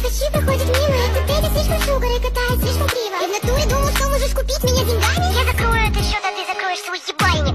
москвичи проходят мимо Этот дядя слишком шугар и катает слишком криво. И в натуре думал, что можешь купить меня деньгами? Я закрою этот счет, а ты закроешь свой ебальник.